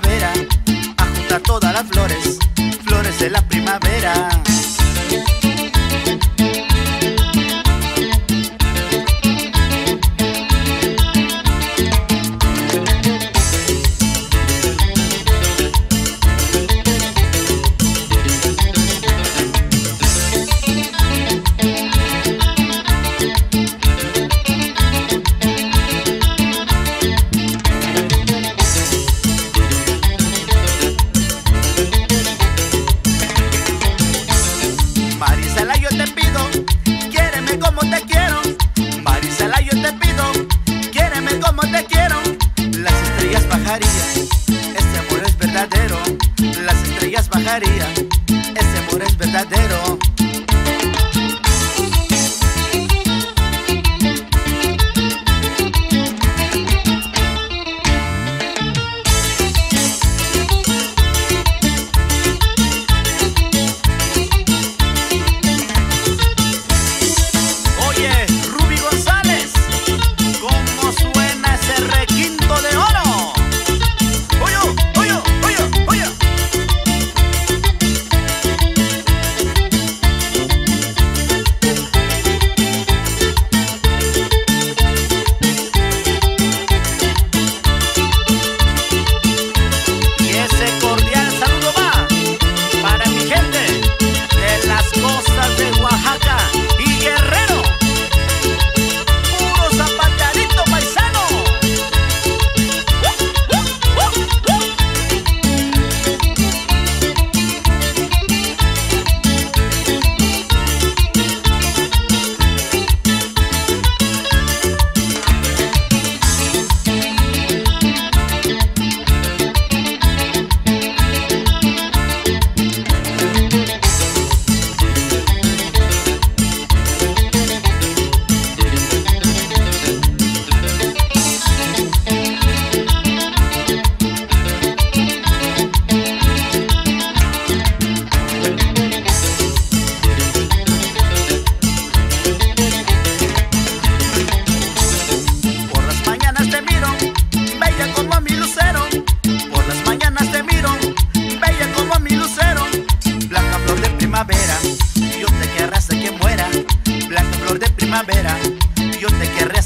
primavera, a juntar todas las flores, flores de la primavera. Como te quiero. Las estrellas bajarían, este amor es verdadero. Las estrellas bajarían, este amor es verdadero.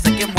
second